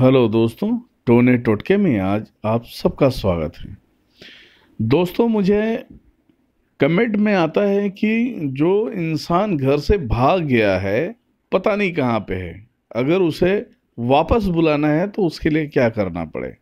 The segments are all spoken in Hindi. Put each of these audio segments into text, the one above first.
हेलो दोस्तों, टोने टोटके में आज आप सबका स्वागत है। दोस्तों, मुझे कमेंट में आता है कि जो इंसान घर से भाग गया है, पता नहीं कहाँ पे है। अगर उसे वापस बुलाना है तो उसके लिए क्या करना पड़े?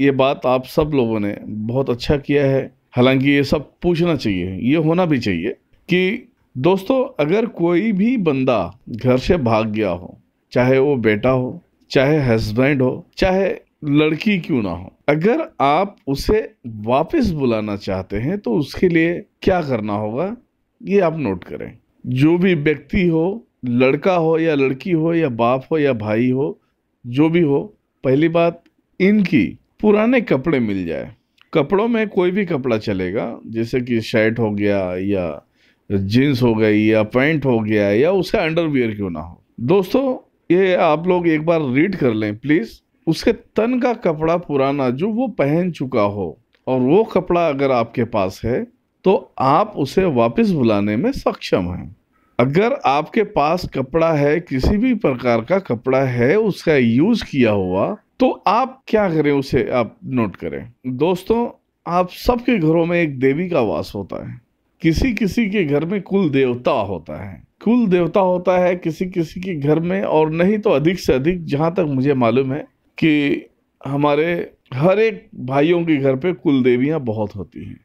ये बात आप सब लोगों ने बहुत अच्छा किया है। हालाँकि ये सब पूछना चाहिए, ये होना भी चाहिए कि दोस्तों, अगर कोई भी बंदा घर से भाग गया हो, चाहे वो बेटा हो चाहे हस्बैंड हो, चाहे लड़की क्यों ना हो। अगर आप उसे वापस बुलाना चाहते हैं तो उसके लिए क्या करना होगा, ये आप नोट करें। जो भी व्यक्ति हो, लड़का हो या लड़की हो या बाप हो या भाई हो, जो भी हो, पहली बात, इनकी पुराने कपड़े मिल जाए। कपड़ों में कोई भी कपड़ा चलेगा, जैसे कि शर्ट हो गया या जीन्स हो गई या पैंट हो गया या उसे अंडरवियर क्यों ना हो। दोस्तों ये आप लोग एक बार रीड कर लें प्लीज़ उसके तन का कपड़ा पुराना जो वो पहन चुका हो, और वो कपड़ा अगर आपके पास है तो आप उसे वापस बुलाने में सक्षम हैं। अगर आपके पास कपड़ा है, किसी भी प्रकार का कपड़ा है, उसका यूज़ किया हुआ तो आप क्या करें उसे, आप नोट करें। दोस्तों, आप सबके घरों में एक देवी का वास होता है। किसी किसी के घर में कुल देवता होता है। कुल देवता होता है किसी किसी के घर में, और नहीं तो अधिक से अधिक जहाँ तक मुझे मालूम है कि हमारे हर एक भाइयों के घर पे कुल देवियाँ बहुत होती हैं।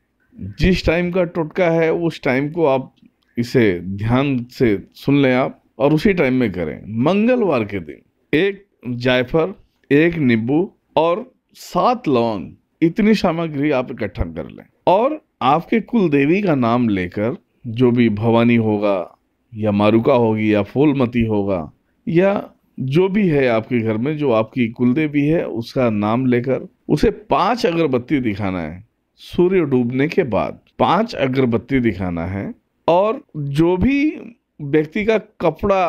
जिस टाइम का टोटका है, उस टाइम को आप इसे ध्यान से सुन लें आप, और उसी टाइम में करें। मंगलवार के दिन एक जायफर एक नींबू और सात लौंग इतनी सामग्री आप इकट्ठा कर लें। और आपके कुल देवी का नाम लेकर जो भी भवानी होगा या मारुका होगी या फूलमती होगा, या जो भी है आपके घर में, जो आपकी कुलदेवी है, उसका नाम लेकर उसे पाँच अगरबत्ती दिखाना है। सूर्य डूबने के बाद पाँच अगरबत्ती दिखाना है और जो भी व्यक्ति का कपड़ा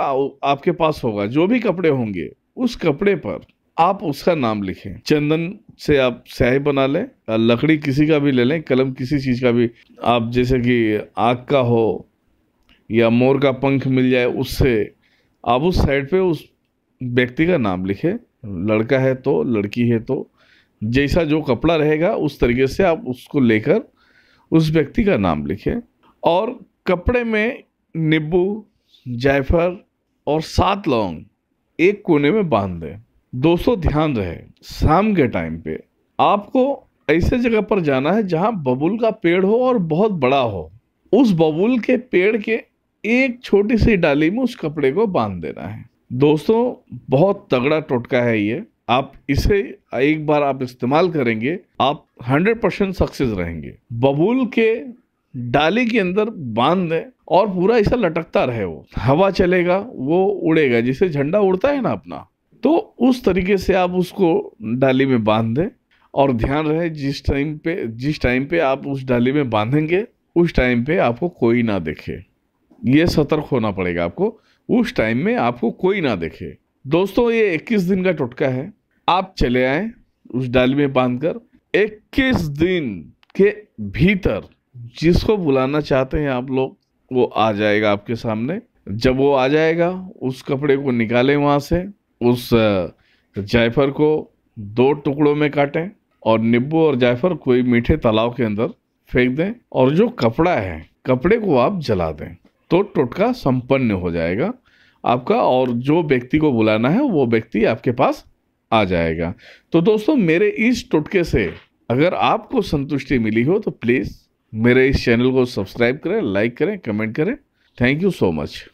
आपके पास होगा, जो भी कपड़े होंगे, उस कपड़े पर आप उसका नाम लिखें। चंदन से आप स्याही बना लें, लकड़ी किसी का भी ले लें, कलम किसी चीज़ का भी। आप जैसे कि आग का हो या मोर का पंख मिल जाए उससे, आप उस साइड पे उस व्यक्ति का नाम लिखे। लड़का है तो लड़की है तो जैसा जो कपड़ा रहेगा, उस तरीके से आप उसको लेकर उस व्यक्ति का नाम लिखें। और कपड़े में नींबू जायफल और सात लौंग एक कोने में बाँध दें। दोस्तों, ध्यान रहे, शाम के टाइम पे आपको ऐसे जगह पर जाना है जहाँ बबुल का पेड़ हो और बहुत बड़ा हो। उस बबुल के पेड़ के एक छोटी सी डाली में उस कपड़े को बाँध देना है। दोस्तों, बहुत तगड़ा टोटका है ये। आप इसे एक बार आप इस्तेमाल करेंगे, आप 100 परसेंट सक्सेस रहेंगे। बबूल के डाली के अंदर बाँध दें और पूरा ऐसा लटकता रहे वो। हवा चलेगा, वो उड़ेगा, जिसे झंडा उड़ता है ना अपना। तो उस तरीके से आप उसको डाली में बाँध दें और ध्यान रहे, जिस टाइम पे, जिस टाइम पे आप उस डाली में बांधेंगे, उस टाइम पे आपको कोई ना देखे। ये सतर्क होना पड़ेगा आपको। उस टाइम में आपको कोई ना देखे। दोस्तों, ये 21 दिन का टुटका है। आप चले आए उस डाली में बांधकर। 21 दिन के भीतर जिसको बुलाना चाहते हैं आप लोग, वो आ जाएगा आपके सामने। जब वो आ जाएगा, उस कपड़े को निकालें वहाँ से, उस जायफर को दो टुकड़ों में काटें और नींबू और जायफर कोई मीठे तालाब के अंदर फेंक दें और जो कपड़ा है, कपड़े को आप जला दें। तो टोटका संपन्न हो जाएगा। आपका और जो व्यक्ति को बुलाना है, वो व्यक्ति आपके पास आ जाएगा। तो दोस्तों, मेरे इस टोटके से अगर आपको संतुष्टि मिली हो तो प्लीज़ मेरे इस चैनल को सब्सक्राइब करें, लाइक करें, कमेंट करें। Thank you so much.